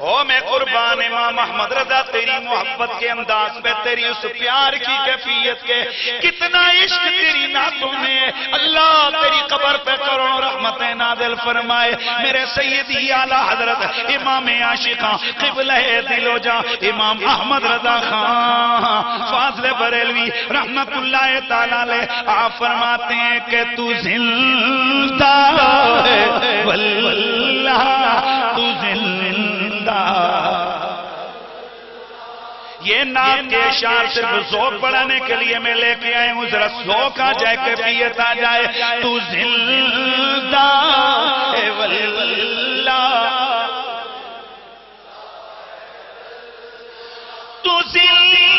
میں قربان امام محمد رضا، تیری محبت کے انداز پہ تیری اس پیار کی کیفیت کے، کتنا عشق تیری ناتوں میں۔ اللہ تیری قبر پہ کرو رحمت نادل فرمائے۔ میرے سیدی آلہ حضرت امام عاشقاں، قبلہ دل و جا امام احمد رضا خان فاضل بریلوی رحمت اللہ تعالیٰ لے آپ فرماتے ہیں کہ تو زندہ یہ نام کے اشار صرف ذوق بڑھانے کے لیے میں لے کے آئے ہوں ذرا ذوق آ جائے کیفیت آ جائے۔ تو زندہ تو زندہ۔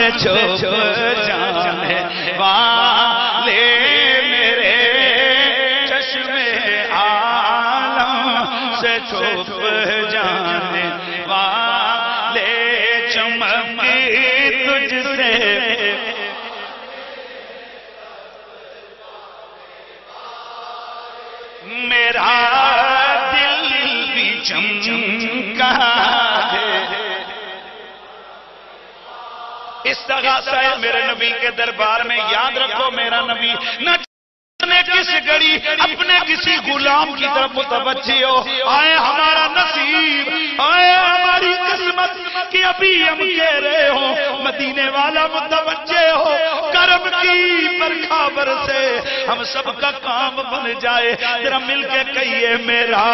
سے چھپ جانے والے میرے چشم عالم سے چھپ جانے والے چمک تجھ سے۔ میرا دل بھی چمکا ہے استغاثہ ہے میرے نبی کے دربار میں یاد رکھو میرا نبی، نہ کس گڑی اپنے کسی غلام کی طرف متوجہ ہو۔ آئے ہمارا نصیب، آئے ہماری قسمت کہ ابھی ہم کہہ رہے ہو مدینے والا متوجہ ہو، کرم کی برخابر سے ہم سب کا کام بن جائے۔ ذرا مل کے کہیے میرا۔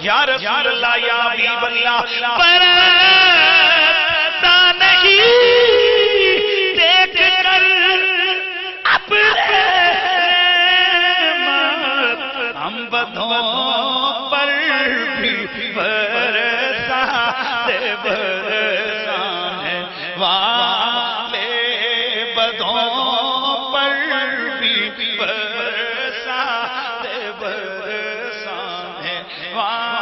یا رسول اللہ، یا حبیب اللہ پرتا نہیں، دیکھ کر اپنے مات ہم بدوں پر بھی برسا دے برسانے والے بدوں واہ